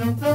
no, no.